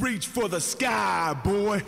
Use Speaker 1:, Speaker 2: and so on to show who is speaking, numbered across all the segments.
Speaker 1: Reach for the sky, boy.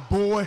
Speaker 1: Boy.